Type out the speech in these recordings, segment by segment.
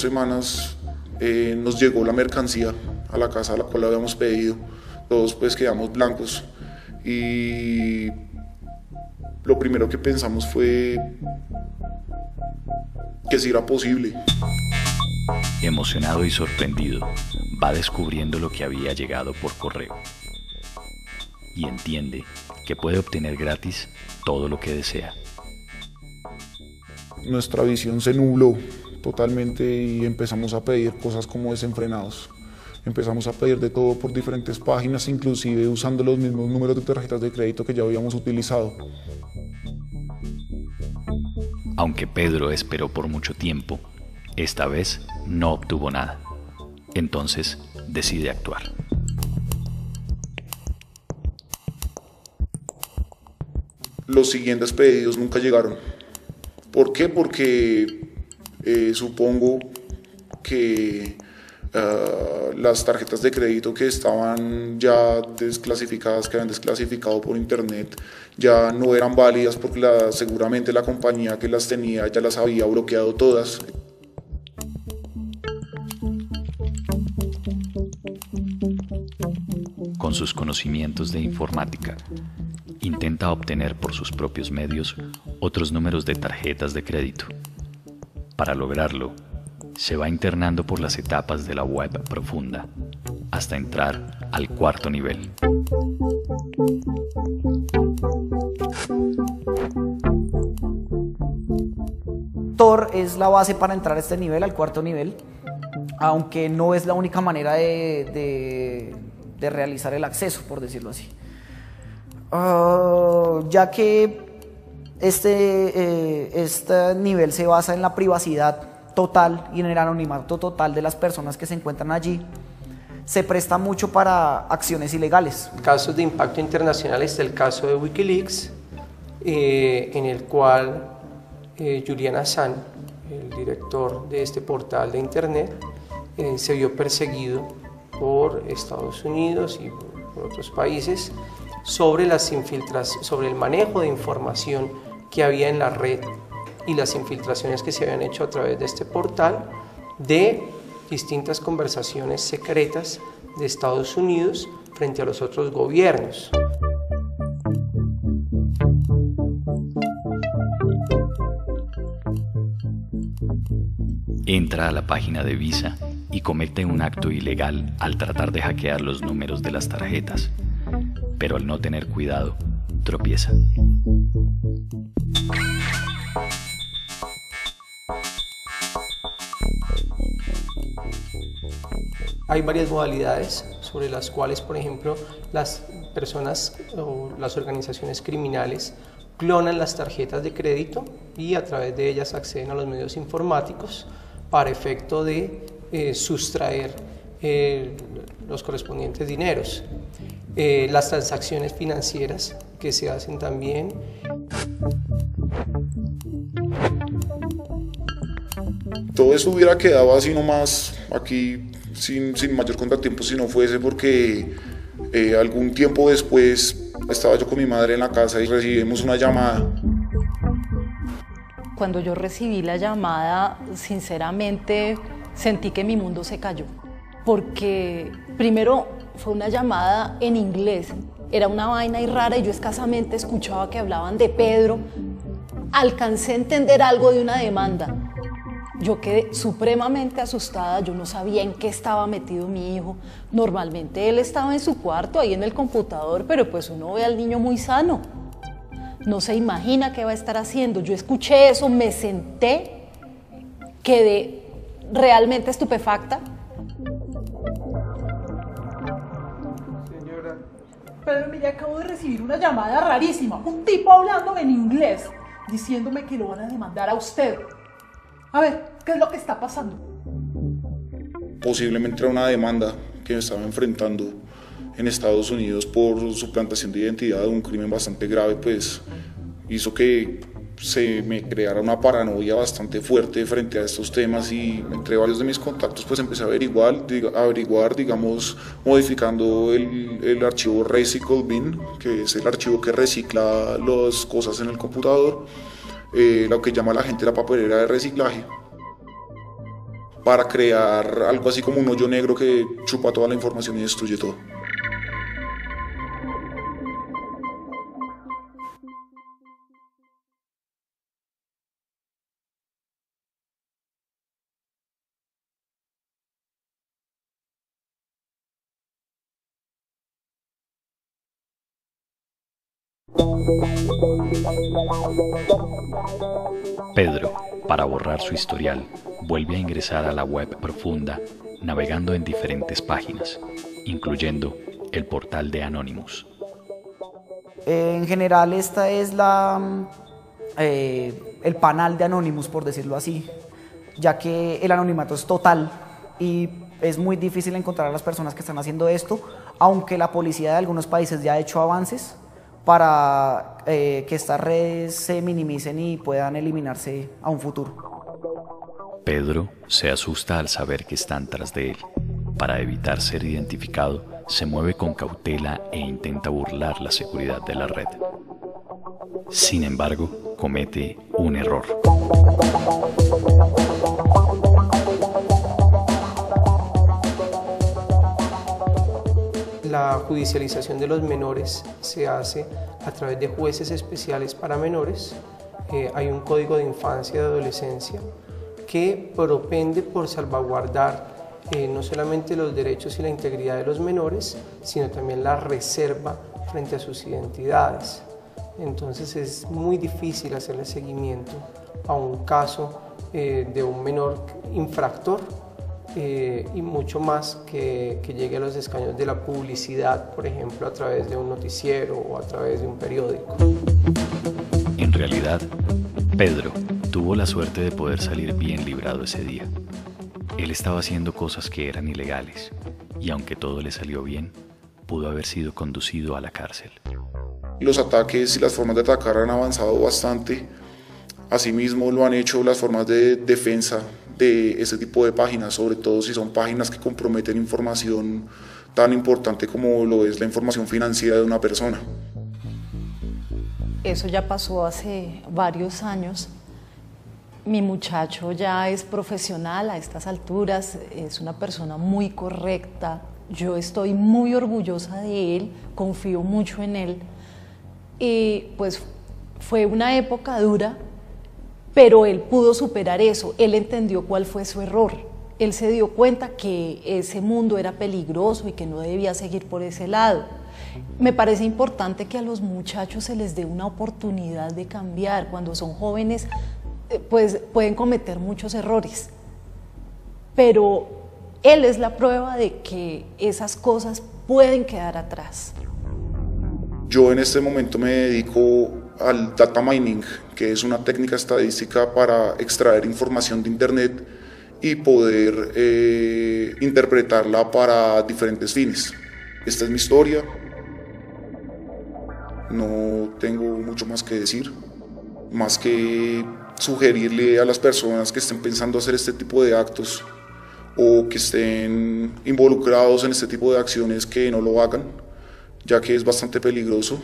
semanas eh, nos llegó la mercancía a la casa a la cual habíamos pedido. Todos pues quedamos blancos y lo primero que pensamos fue que si era posible. Emocionado y sorprendido, va descubriendo lo que había llegado por correo y entiende que puede obtener gratis todo lo que desea. Nuestra visión se nubló totalmente y empezamos a pedir cosas como desenfrenados. Empezamos a pedir de todo por diferentes páginas, inclusive usando los mismos números de tarjetas de crédito que ya habíamos utilizado. Aunque Pedro esperó por mucho tiempo, esta vez no obtuvo nada. Entonces decide actuar. Los siguientes pedidos nunca llegaron. ¿Por qué? Porque eh, supongo que ah, las tarjetas de crédito que estaban ya desclasificadas, que habían desclasificado por internet, ya no eran válidas porque seguramente la compañía que las tenía ya las había bloqueado todas. Con sus conocimientos de informática, intenta obtener por sus propios medios otros números de tarjetas de crédito. Para lograrlo, se va internando por las etapas de la web profunda hasta entrar al cuarto nivel. Tor es la base para entrar a este nivel, al cuarto nivel, aunque no es la única manera de, realizar el acceso, por decirlo así. Ah, ya que este, eh, este nivel se basa en la privacidad total y en el anonimato total de las personas que se encuentran allí, se presta mucho para acciones ilegales. Casos de impacto internacional es el caso de Wikileaks, eh, en el cual eh, Julian Assange, el director de este portal de Internet, se vio perseguido por Estados Unidos y por otros países sobre, las sobre el manejo de información que había en la red y las infiltraciones que se habían hecho a través de este portal de distintas conversaciones secretas de Estados Unidos frente a los otros gobiernos. Entra a la página de Visa y comete un acto ilegal al tratar de hackear los números de las tarjetas pero al no tener cuidado, tropieza. Hay varias modalidades sobre las cuales, por ejemplo, las personas o las organizaciones criminales clonan las tarjetas de crédito y a través de ellas acceden a los medios informáticos para efecto de eh, sustraer eh, los correspondientes dineros. Eh, las transacciones financieras que se hacen también. Todo eso hubiera quedado así nomás aquí sin, sin mayor contratiempo si no fuese porque eh, algún tiempo después estaba yo con mi madre en la casa y recibimos una llamada. Cuando yo recibí la llamada, sinceramente sentí que mi mundo se cayó, porque primero fue una llamada en inglés. Era una vaina y rara y yo escasamente escuchaba que hablaban de Pedro. Alcancé a entender algo de una demanda. Yo quedé supremamente asustada, yo no sabía en qué estaba metido mi hijo. Normalmente él estaba en su cuarto, ahí en el computador, pero pues uno ve al niño muy sano. No se imagina qué va a estar haciendo. Yo escuché eso, me senté, quedé realmente estupefacta Pedro, mire, acabo de recibir una llamada rarísima. Un tipo hablando en inglés, diciéndome que lo van a demandar a usted. A ver, ¿qué es lo que está pasando? Posiblemente era una demanda que estaba enfrentando en Estados Unidos por suplantación de identidad, un crimen bastante grave, pues hizo que se me creara una paranoia bastante fuerte frente a estos temas y entre varios de mis contactos pues empecé a averiguar, averiguar digamos, modificando el, el archivo Recycle Bin, que es el archivo que recicla las cosas en el computador, eh, lo que llama la gente la papelera de reciclaje. para crear algo así como un hoyo negro que chupa toda la información y destruye todo. Pedro, para borrar su historial, vuelve a ingresar a la web profunda navegando en diferentes páginas, incluyendo el portal de Anonymous. En general esta es la, eh, el panal de Anonymous, por decirlo así, ya que el anonimato es total y es muy difícil encontrar a las personas que están haciendo esto, aunque la policía de algunos países ya ha hecho avances para eh, que estas redes se minimicen y puedan eliminarse a un futuro. Pedro se asusta al saber que están tras de él. Para evitar ser identificado, se mueve con cautela e intenta burlar la seguridad de la red. Sin embargo, comete un error. La judicialización de los menores se hace a través de jueces especiales para menores. Eh, hay un código de infancia y de adolescencia que propende por salvaguardar eh, no solamente los derechos y la integridad de los menores, sino también la reserva frente a sus identidades. Entonces es muy difícil hacerle seguimiento a un caso eh, de un menor infractor eh, y mucho más que, que, llegue a los escaños de la publicidad, por ejemplo, a través de un noticiero o a través de un periódico. En realidad, Pedro tuvo la suerte de poder salir bien librado ese día. Él estaba haciendo cosas que eran ilegales y aunque todo le salió bien, pudo haber sido conducido a la cárcel. Los ataques y las formas de atacar han avanzado bastante. Asimismo lo han hecho las formas de defensa de ese tipo de páginas, sobre todo si son páginas que comprometen información tan importante como lo es la información financiera de una persona. Eso ya pasó hace varios años. Mi muchacho ya es profesional a estas alturas, es una persona muy correcta. Yo estoy muy orgullosa de él, confío mucho en él. Y pues fue una época dura, pero él pudo superar eso, él entendió cuál fue su error, él se dio cuenta que ese mundo era peligroso y que no debía seguir por ese lado. Me parece importante que a los muchachos se les dé una oportunidad de cambiar. Cuando son jóvenes, eh, pues pueden cometer muchos errores. Pero él es la prueba de que esas cosas pueden quedar atrás. Yo en este momento me dedico al data mining, que es una técnica estadística para extraer información de Internet y poder eh, interpretarla para diferentes fines. Esta es mi historia. No tengo mucho más que decir, más que sugerirle a las personas que estén pensando hacer este tipo de actos o que estén involucrados en este tipo de acciones que no lo hagan, ya que es bastante peligroso.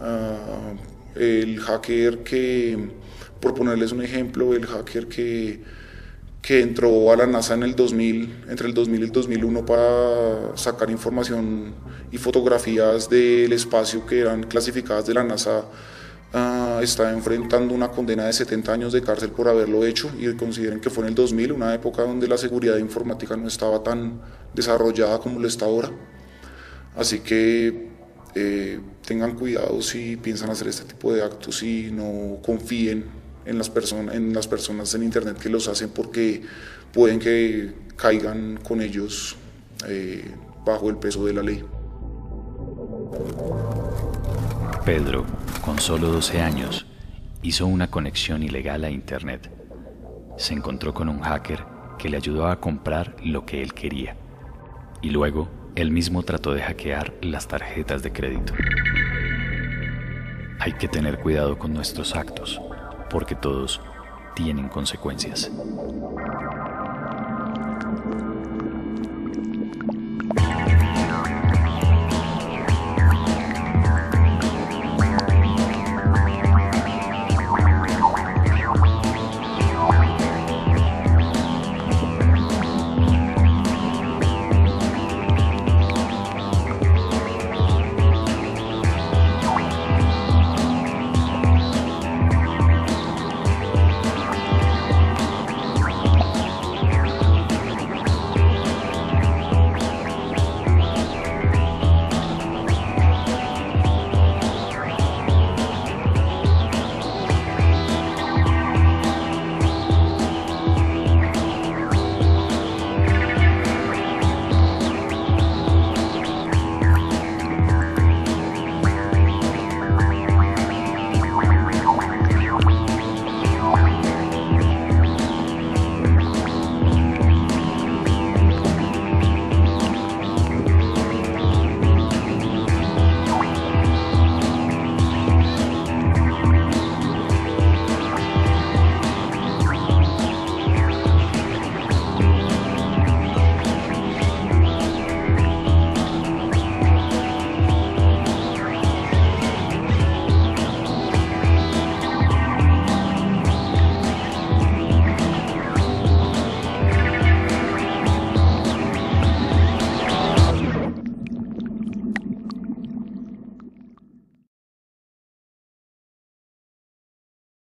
Ah, el hacker que, por ponerles un ejemplo, el hacker que, que entró a la NASA en el 2000, entre el 2000 y el 2001 para sacar información y fotografías del espacio que eran clasificadas de la NASA, uh, está enfrentando una condena de 70 años de cárcel por haberlo hecho y consideren que fue en el 2000, una época donde la seguridad informática no estaba tan desarrollada como lo está ahora. Así que eh, tengan cuidado si piensan hacer este tipo de actos y no confíen en las, personas en las personas en Internet que los hacen porque pueden que caigan con ellos eh, bajo el peso de la ley. Pedro, con solo 12 años, hizo una conexión ilegal a Internet. Se encontró con un hacker que le ayudó a comprar lo que él quería y luego él mismo trató de hackear las tarjetas de crédito. Hay que tener cuidado con nuestros actos, porque todos tienen consecuencias.